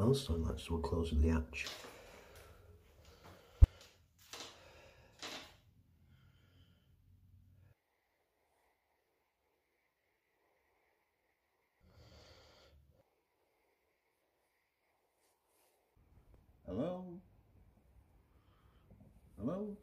well, so like close with the hatch. Hello? Hello?